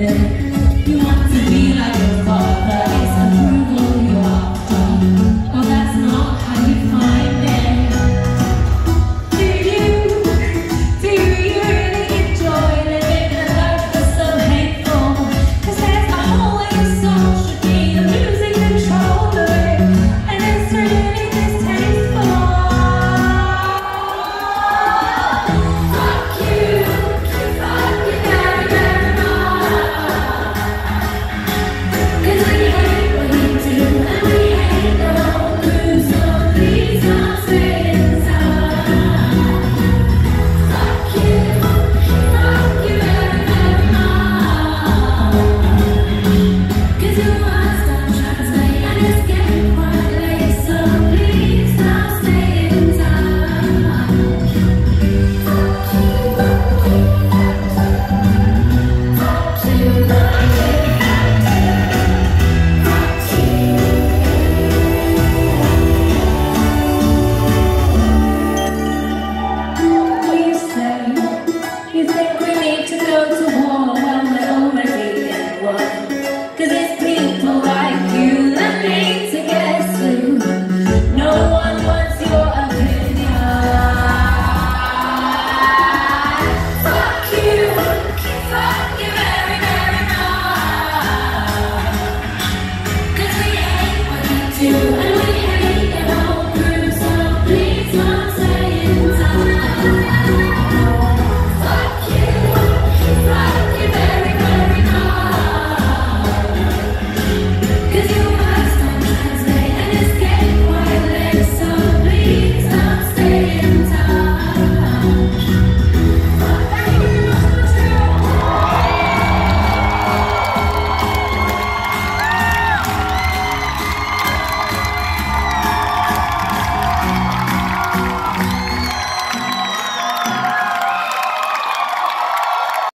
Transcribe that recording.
Yeah.